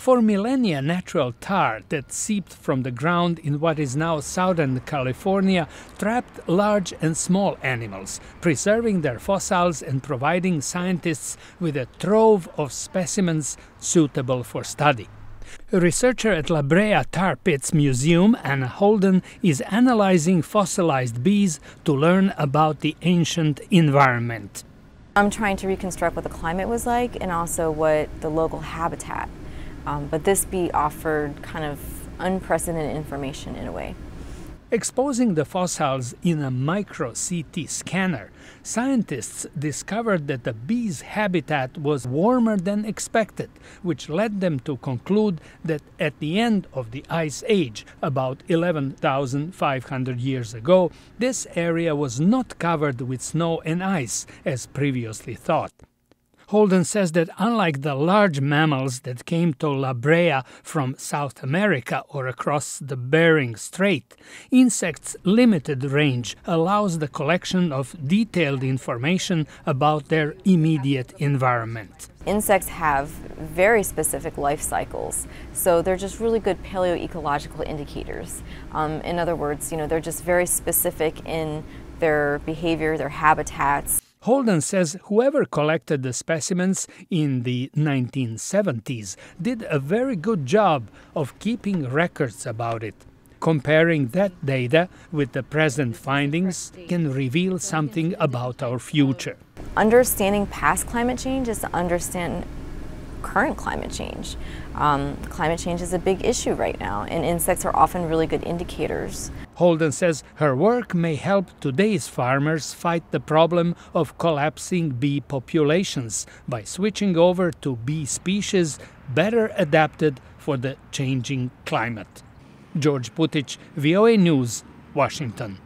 For millennia, natural tar that seeped from the ground in what is now southern California trapped large and small animals, preserving their fossils and providing scientists with a trove of specimens suitable for study. A researcher at La Brea Tar Pits Museum, Anna Holden, is analyzing fossilized bees to learn about the ancient environment. I'm trying to reconstruct what the climate was like and also what the local habitat um, but this bee offered kind of unprecedented information in a way. Exposing the fossils in a micro CT scanner, scientists discovered that the bee's habitat was warmer than expected, which led them to conclude that at the end of the Ice Age, about 11,500 years ago, this area was not covered with snow and ice as previously thought. Holden says that unlike the large mammals that came to La Brea from South America or across the Bering Strait, insects' limited range allows the collection of detailed information about their immediate environment. Insects have very specific life cycles, so they're just really good paleoecological indicators. Um, in other words, you know, they're just very specific in their behavior, their habitats. Holden says whoever collected the specimens in the 1970s did a very good job of keeping records about it. Comparing that data with the present findings can reveal something about our future. Understanding past climate change is to understand current climate change. Um, climate change is a big issue right now, and insects are often really good indicators. Holden says her work may help today's farmers fight the problem of collapsing bee populations by switching over to bee species better adapted for the changing climate. George Putic, VOA News, Washington.